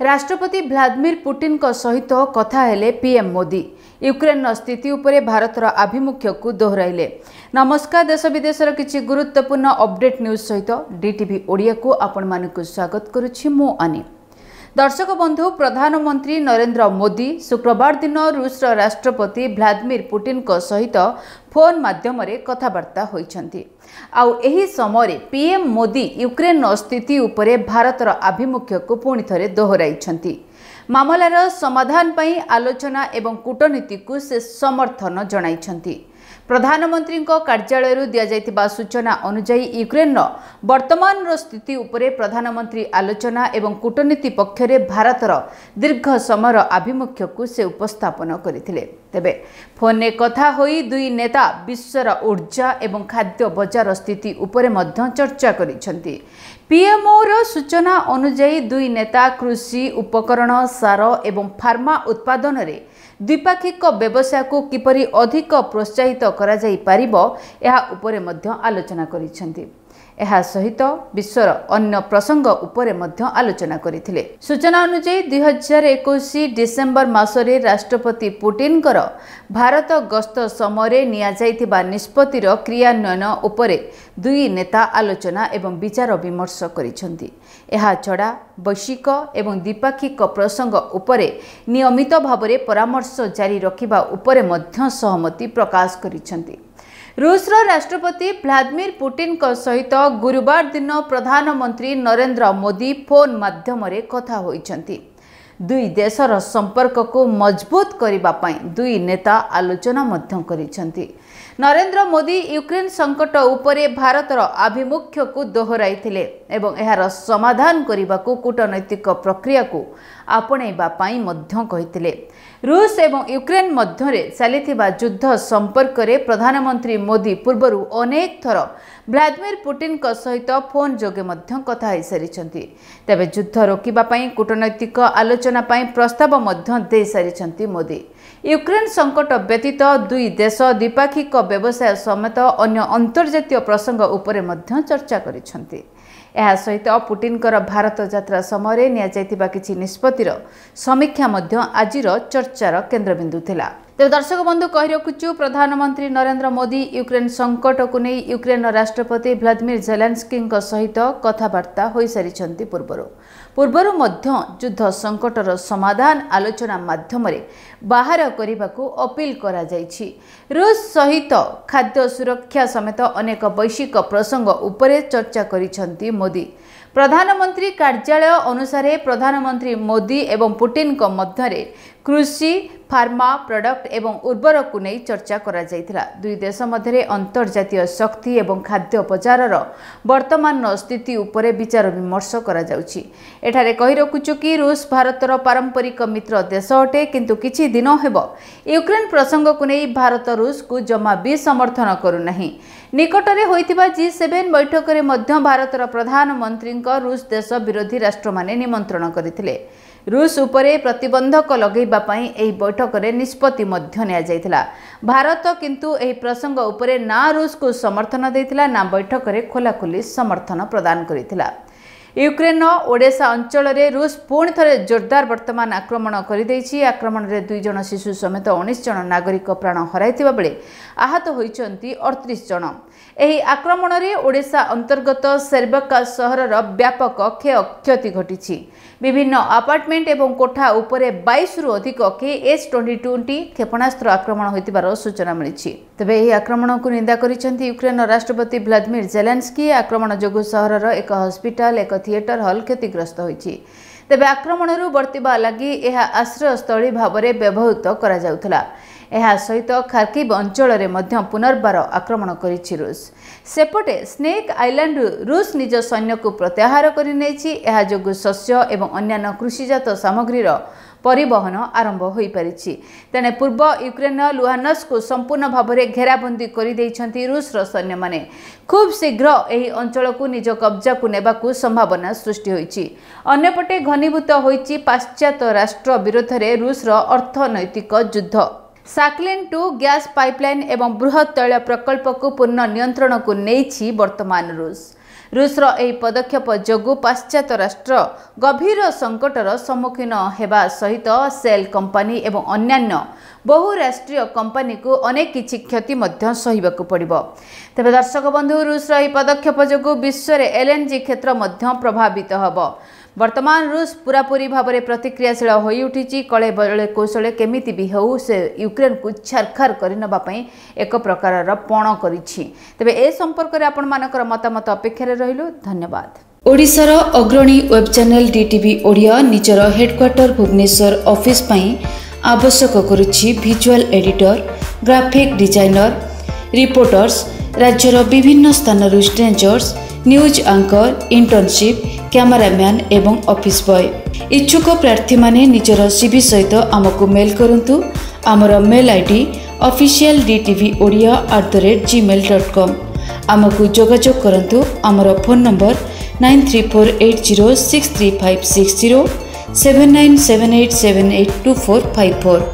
ରାଷ୍ଟ୍ରପତି ଭ୍ଲାଦିମିର ପୁଟିନଙ୍କ ସହିତ କଥା ହେଲେ ପିଏମ୍ ମୋଦି। ୟୁକ୍ରେନ୍ର ସ୍ଥିତି ଉପରେ ଭାରତର ଆଭିମୁଖ୍ୟକୁ ଦୋହରାଇଲେ। ନମସ୍କାର ଦେଶ ବିଦେଶର କିଛି ଗୁରୁତ୍ୱପୂର୍ଣ୍ଣ ଅପଡେଟ୍ ନ୍ୟୁଜ୍ ସହିତ ଡିଟିଭି ଓଡ଼ିଆକୁ ଆପଣମାନଙ୍କୁ ସ୍ୱାଗତ କରୁଛି ମୁଁ ଅନି ଦର୍ଶକ ବନ୍ଧୁ ପ୍ରଧାନମନ୍ତ୍ରୀ ନରେନ୍ଦ୍ର ମୋଦି ଶୁକ୍ରବାର ଦିନ ରୁଷର ରାଷ୍ଟ୍ରପତି ଭ୍ଲାଦିମିର ପୁଟିନଙ୍କ ସହିତ ଫୋନ୍ ମାଧ୍ୟମରେ କଥାବାର୍ତ୍ତା ହୋଇଛନ୍ତି। ଆଉ ଏହି ସମୟରେ ପିଏମ୍ ମୋଦି ୟୁକ୍ରେନ୍ର ସ୍ଥିତି ଉପରେ ଭାରତର ଆଭିମୁଖ୍ୟକୁ ପୁଣି ଥରେ ଦୋହରାଇଛନ୍ତି। ମାମଲାର ସମାଧାନ ପାଇଁ ଆଲୋଚନା ଏବଂ କୂଟନୀତିକୁ ସେ ସମର୍ଥନ ଜଣାଇଛନ୍ତି। ପ୍ରଧାନମନ୍ତ୍ରୀଙ୍କ କାର୍ଯ୍ୟାଳୟରୁ ଦିଆଯାଇଥିବା ସୂଚନା ଅନୁଯାୟୀ ୟୁକ୍ରେନ୍ର ବର୍ତ୍ତମାନର ସ୍ଥିତି ଉପରେ ପ୍ରଧାନମନ୍ତ୍ରୀ ଆଲୋଚନା ଏବଂ କୂଟନୀତି ପକ୍ଷରେ ଭାରତର ଦୀର୍ଘ ସମୟର ଆଭିମୁଖ୍ୟକୁ ସେ ଉପସ୍ଥାପନ କରିଥିଲେ। ତେବେ ଫୋନ୍ରେ କଥା ହୋଇ ଦୁଇ ନେତା ବିଶ୍ୱର ଉର୍ଜା ଏବଂ ଖାଦ୍ୟ ବଜାର ସ୍ଥିତି ଉପରେ ମଧ୍ୟ ଚର୍ଚ୍ଚା କରିଛନ୍ତି। ପିଏମ୍ଓର ସୂଚନା ଅନୁଯାୟୀ ଦୁଇ ନେତା କୃଷି ଉପକରଣ ସାର ଏବଂ ଫାର୍ମା ଉତ୍ପାଦନରେ ଦ୍ୱିପାକ୍ଷିକ ବ୍ୟବସାୟକୁ କିପରି ଅଧିକ ପ୍ରୋତ୍ସାହିତ କରାଯାଇପାରିବ ଏହା ଉପରେ ମଧ୍ୟ ଆଲୋଚନା କରିଛନ୍ତି। ଏହା ସହିତ ବିଶ୍ୱର ଅନ୍ୟ ପ୍ରସଙ୍ଗ ଉପରେ ମଧ୍ୟ ଆଲୋଚନା କରିଥିଲେ। ସୂଚନା ଅନୁଯାୟୀ ଦୁଇ ହଜାର ଏକୋଇଶ ଡିସେମ୍ବର ମାସରେ ରାଷ୍ଟ୍ରପତି ପୁଟିନଙ୍କର ଭାରତ ଗସ୍ତ ସମୟରେ ନିଆଯାଇଥିବା ନିଷ୍ପତ୍ତିର କ୍ରିୟାନ୍ୱୟନ ଉପରେ ଦୁଇ ନେତା ଆଲୋଚନା ଏବଂ ବିଚାର ବିମର୍ଶ କରିଛନ୍ତି। ଏହାଛଡ଼ା ବୈଶ୍ୱିକ ଏବଂ ଦ୍ୱିପାକ୍ଷିକ ପ୍ରସଙ୍ଗ ଉପରେ ନିୟମିତ ଭାବରେ ପରାମର୍ଶ ଜାରି ରଖିବା ଉପରେ ମଧ୍ୟ ସହମତି ପ୍ରକାଶ କରିଛନ୍ତି। ରୁଷର ରାଷ୍ଟ୍ରପତି ଭ୍ଲାଦିମିର ପୁଟିନଙ୍କ ସହିତ ଗୁରୁବାର ଦିନ ପ୍ରଧାନମନ୍ତ୍ରୀ ନରେନ୍ଦ୍ର ମୋଦି ଫୋନ୍ ମାଧ୍ୟମରେ କଥା ହୋଇଛନ୍ତି। ଦୁଇ ଦେଶର ସମ୍ପର୍କକୁ ମଜବୁତ କରିବା ପାଇଁ ଦୁଇ ନେତା ଆଲୋଚନା ମଧ୍ୟ କରିଛନ୍ତି। ନରେନ୍ଦ୍ର ମୋଦି ୟୁକ୍ରେନ୍ ସଂକଟ ଉପରେ ଭାରତର ଆଭିମୁଖ୍ୟକୁ ଦୋହରାଇଥିଲେ ଏବଂ ଏହାର ସମାଧାନ କରିବାକୁ କୂଟନୈତିକ ପ୍ରକ୍ରିୟାକୁ ଆପଣେଇବା ପାଇଁ ମଧ୍ୟ କହିଥିଲେ। ରୁଷ ଏବଂ ୟୁକ୍ରେନ୍ ମଧ୍ୟରେ ଚାଲିଥିବା ଯୁଦ୍ଧ ସମ୍ପର୍କରେ ପ୍ରଧାନମନ୍ତ୍ରୀ ମୋଦି ପୂର୍ବରୁ ଅନେକ ଥର ଭ୍ଲାଦିମିର ପୁଟିନଙ୍କ ସହିତ ଫୋନ୍ ଯୋଗେ ମଧ୍ୟ କଥା ହୋଇସାରିଛନ୍ତି। ତେବେ ଯୁଦ୍ଧ ରୋକିବା ପାଇଁ କୂଟନୈତିକ ଆଲୋଚନା ପାଇଁ ପ୍ରସ୍ତାବ ମଧ୍ୟ ଦେଇସାରିଛନ୍ତି ମୋଦି। ୟୁକ୍ରେନ୍ ସଂକଟ ବ୍ୟତୀତ ଦୁଇ ଦେଶ ଦ୍ୱିପାକ୍ଷିକ ବ୍ୟବସାୟ ସମେତ ଅନ୍ୟ ଅନ୍ତର୍ଜାତୀୟ ପ୍ରସଙ୍ଗ ଉପରେ ମଧ୍ୟ ଚର୍ଚ୍ଚା କରିଛନ୍ତି। ଏହା ସହିତ ପୁଟିନଙ୍କର ଭାରତ ଯାତ୍ରା ସମୟରେ ନିଆଯାଇଥିବା କିଛି ନିଷ୍ପତ୍ତିର ସମୀକ୍ଷା ମଧ୍ୟ ଆଜିର ଚର୍ଚ୍ଚାର କେନ୍ଦ୍ରବିନ୍ଦୁ ଥିଲା। ତେବେ ଦର୍ଶକ ବନ୍ଧୁ କହି ରଖୁଛୁ ପ୍ରଧାନମନ୍ତ୍ରୀ ନରେନ୍ଦ୍ର ମୋଦି ୟୁକ୍ରେନ୍ ସଂକଟକୁ ନେଇ ୟୁକ୍ରେନ୍ର ରାଷ୍ଟ୍ରପତି ଭ୍ଲାଦିମିର ଜେଲେନ୍ସ୍କିଙ୍କ ସହିତ କଥାବାର୍ତ୍ତା ହୋଇସାରିଛନ୍ତି ପୂର୍ବରୁ। ପୂର୍ବରୁ ମଧ୍ୟ ଯୁଦ୍ଧ ସଂକଟର ସମାଧାନ ଆଲୋଚନା ମାଧ୍ୟମରେ ବାହାର କରିବାକୁ ଅପିଲ କରାଯାଇଛି। ରୁଷ ସହିତ ଖାଦ୍ୟ ସୁରକ୍ଷା ସମେତ ଅନେକ ବୈଶ୍ୱିକ ପ୍ରସଙ୍ଗ ଉପରେ ଚର୍ଚ୍ଚା କରିଛନ୍ତି ମୋଦି। ପ୍ରଧାନମନ୍ତ୍ରୀ କାର୍ଯ୍ୟାଳୟ ଅନୁସାରେ ପ୍ରଧାନମନ୍ତ୍ରୀ ମୋଦି ଏବଂ ପୁଟିନଙ୍କ ମଧ୍ୟରେ କୃଷି ଫାର୍ମା ପ୍ରଡକ୍ଟ ଏବଂ ଉର୍ବରକୁ ନେଇ ଚର୍ଚ୍ଚା କରାଯାଇଥିଲା। ଦୁଇ ଦେଶ ମଧ୍ୟରେ ଅନ୍ତର୍ଜାତୀୟ ଶକ୍ତି ଏବଂ ଖାଦ୍ୟ ବଜାରର ବର୍ତ୍ତମାନର ସ୍ଥିତି ଉପରେ ବିଚାର ବିମର୍ଶ କରାଯାଉଛି। ଏଠାରେ କହି ରଖୁଛୁ କି ରୁଷ ଭାରତର ପାରମ୍ପରିକ ମିତ୍ର ଦେଶ ଅଟେ କିନ୍ତୁ କିଛି ଦିନ ହେବ ୟୁକ୍ରେନ୍ ପ୍ରସଙ୍ଗକୁ ନେଇ ଭାରତ ରୁଷକୁ ଜମା ବି ସମର୍ଥନ କରୁନାହିଁ। ନିକଟରେ ହୋଇଥିବା ଜି ସେଭେନ୍ ବୈଠକରେ ମଧ୍ୟ ଭାରତର ପ୍ରଧାନମନ୍ତ୍ରୀଙ୍କ ରୁଷ ଦେଶ ବିରୋଧୀ ରାଷ୍ଟ୍ରମାନେ ନିମନ୍ତ୍ରଣ କରିଥିଲେ। ରୁଷ ଉପରେ ପ୍ରତିବନ୍ଧକ ଲଗାଇବା ପାଇଁ ଏହି ବୈଠକରେ ନିଷ୍ପତ୍ତି ମଧ୍ୟ ନିଆଯାଇଥିଲା। ଭାରତ କିନ୍ତୁ ଏହି ପ୍ରସଙ୍ଗ ଉପରେ ନା ରୁଷକୁ ସମର୍ଥନ ଦେଇଥିଲା ନା ବୈଠକରେ ଖୋଲାଖୋଲି ସମର୍ଥନ ପ୍ରଦାନ କରିଥିଲା। ୟୁକ୍ରେନ୍ର ଓଡେସା ଅଞ୍ଚଳରେ ରୁଷ ପୁଣି ଥରେ ଜୋରଦାର ବର୍ତ୍ତମାନ ଆକ୍ରମଣ କରିଦେଇଛି। ଆକ୍ରମଣରେ ଦୁଇ ଜଣ ଶିଶୁ ସମେତ ଉଣେଇଶ ଜଣ ନାଗରିକ ପ୍ରାଣ ହରାଇଥିବା ବେଳେ ଆହତ ହୋଇଛନ୍ତି ଅଠତିରିଶ ଜଣ। ଏହି ଆକ୍ରମଣରେ ଓଡିଶା ଅନ୍ତର୍ଗତ ସେର୍ବକା ସହରର ବ୍ୟାପକ କ୍ଷୟକ୍ଷତି ଘଟିଛି। ବିଭିନ୍ନ ଆପାର୍ଟମେଣ୍ଟ ଏବଂ କୋଠା ଉପରେ ବାଇଶରୁ ଅଧିକ କେ ଏସ୍ ଟ୍ୱେଣ୍ଟି ଟ୍ୱେଣ୍ଟି କ୍ଷେପଣାସ୍ତ୍ର ଆକ୍ରମଣ ହୋଇଥିବାର ସୂଚନା ମିଳିଛି। ତେବେ ଏହି ଆକ୍ରମଣକୁ ନିନ୍ଦା କରିଛନ୍ତି ୟୁକ୍ରେନ୍ର ରାଷ୍ଟ୍ରପତି ଭ୍ଲାଦିମିର ଜେଲେନ୍ସ୍କି। ଆକ୍ରମଣ ଯୋଗୁଁ ସହରର ଏକ ହସ୍ପିଟାଲ ଏକ ଥିଏଟର ହଲ୍ କ୍ଷତିଗ୍ରସ୍ତ ହୋଇଛି। ତେବେ ଆକ୍ରମଣରୁ ବର୍ତ୍ତିବା ଲାଗି ଏହା ଆଶ୍ରୟସ୍ଥଳୀ ଭାବରେ ବ୍ୟବହୃତ କରାଯାଉଥିଲା। ଏହା ସହିତ ଖାର୍କିବ୍ ଅଞ୍ଚଳରେ ମଧ୍ୟ ପୁନର୍ବାର ଆକ୍ରମଣ କରିଛି ରୁଷ। ସେପଟେ ସ୍ନେକ୍ ଆଇଲ୍ୟାଣ୍ଡରୁ ରୁଷ ନିଜ ସୈନ୍ୟକୁ ପ୍ରତ୍ୟାହାର କରିନେଇଛି ଏହା ଯୋଗୁଁ ଶସ୍ୟ ଏବଂ ଅନ୍ୟାନ୍ୟ କୃଷିଜାତ ସାମଗ୍ରୀର ପରିବହନ ଆରମ୍ଭ ହୋଇପାରିଛି। ତେଣେ ପୂର୍ବ ୟୁକ୍ରେନ୍ର ଲୁହାନସ୍କୁ ସମ୍ପୂର୍ଣ୍ଣ ଭାବରେ ଘେରାବନ୍ଦୀ କରିଦେଇଛନ୍ତି ରୁଷର ସୈନ୍ୟମାନେ। ଖୁବ୍ ଶୀଘ୍ର ଏହି ଅଞ୍ଚଳକୁ ନିଜ କବ୍ଜାକୁ ନେବାକୁ ସମ୍ଭାବନା ସୃଷ୍ଟି ହୋଇଛି। ଅନ୍ୟପଟେ ଘନୀଭୂତ ହୋଇଛି ପାଶ୍ଚାତ୍ୟ ରାଷ୍ଟ୍ର ବିରୋଧରେ ରୁଷର ଅର୍ଥନୈତିକ ଯୁଦ୍ଧ। ସାକ୍ଲିନ୍ ଟୁ ଗ୍ୟାସ୍ ପାଇପଲାଇନ୍ ଏବଂ ବୃହତ୍ ତୈଳ ପ୍ରକଳ୍ପକୁ ପୂର୍ଣ୍ଣ ନିୟନ୍ତ୍ରଣକୁ ନେଇଛି ବର୍ତ୍ତମାନ ରୁଷ ରୁଷର ଏହି ପଦକ୍ଷେପ ଯୋଗୁଁ ପାଶ୍ଚାତ୍ୟ ରାଷ୍ଟ୍ର ଗଭୀର ସଙ୍କଟର ସମ୍ମୁଖୀନ ହେବା ସହିତ ସେଲ୍ କମ୍ପାନୀ ଏବଂ ଅନ୍ୟାନ୍ୟ ବହୁରାଷ୍ଟ୍ରୀୟ କମ୍ପାନୀକୁ ଅନେକ କିଛି କ୍ଷତି ମଧ୍ୟ ସହିବାକୁ ପଡ଼ିବ ତେବେ ଦର୍ଶକ ବନ୍ଧୁ ରୁଷର ଏହି ପଦକ୍ଷେପ ଯୋଗୁଁ ବିଶ୍ୱରେ ଏଲ୍ଏନ୍ଜି କ୍ଷେତ୍ର ମଧ୍ୟ ପ୍ରଭାବିତ ହେବ ବର୍ତ୍ତମାନ ରୁଷ ପୁରାପୁରି ଭାବରେ ପ୍ରତିକ୍ରିୟାଶୀଳ ହୋଇଉଠିଛି କଳେ ବଳେ କୌଶଳେ କେମିତି ବି ହେଉ ସେ ୟୁକ୍ରେନ୍କୁ ଛାରଖାର କରିନେବା ପାଇଁ ଏକ ପ୍ରକାରର ପଣ କରିଛି। ତେବେ ଏ ସମ୍ପର୍କରେ ଆପଣମାନଙ୍କର ମତାମତ ଅପେକ୍ଷାରେ ରହିଲୁ। ଧନ୍ୟବାଦ। ଓଡ଼ିଶାର ଅଗ୍ରଣୀ ୱେବ୍ ଚ୍ୟାନେଲ୍ ଡିଟିଭି ଓଡ଼ିଆ ନିଜର ହେଡ଼କ୍ୱାର୍ଟର ଭୁବନେଶ୍ୱର ଅଫିସ୍ ପାଇଁ ଆବଶ୍ୟକ କରୁଛି visual editor graphic designer reporters ରାଜ୍ୟର ବିଭିନ୍ନ ସ୍ଥାନରୁ strangers news anchor internship cameraman ଏବଂ ଅଫିସ୍ ବୟ ଇଚ୍ଛୁକ ପ୍ରାର୍ଥୀମାନେ ନିଜର ସିଭି ସହିତ ଆମକୁ ମେଲ୍ କରନ୍ତୁ। ଆମର mail I D official D TV Odia at the rate Gmail dot com ଆମକୁ ଯୋଗାଯୋଗ କରନ୍ତୁ। ଆମର phone number nine three four eight zero six three five six zero seven nine seven eight seven eight two four five four